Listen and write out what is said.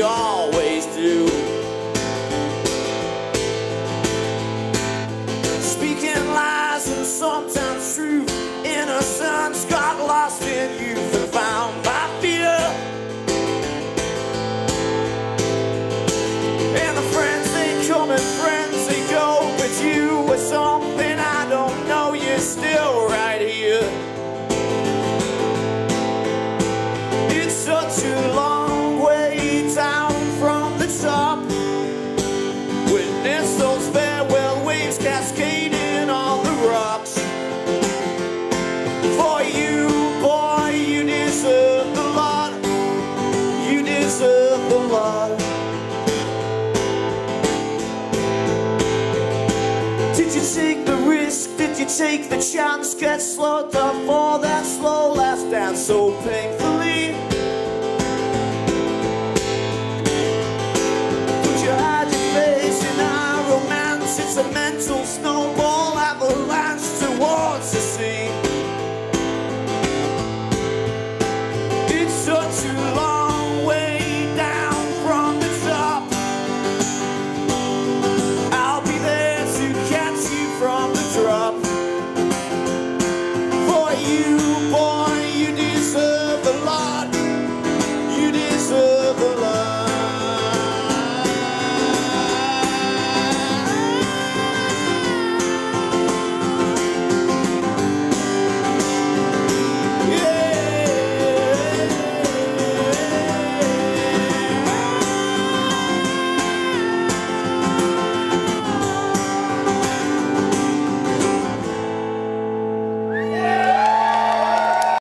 we always do. Speaking lies and sometimes truth. Innocence got lost in youth and found by fear. And the friends they come and friends they go, but you were something I don't know. You're still right here. It's such a long Did you take the risk? Did you take the chance? Get slowed up for that slow last dance so painfully. Put your hide your face in our romance. It's a mental snowball avalanche towards the sea.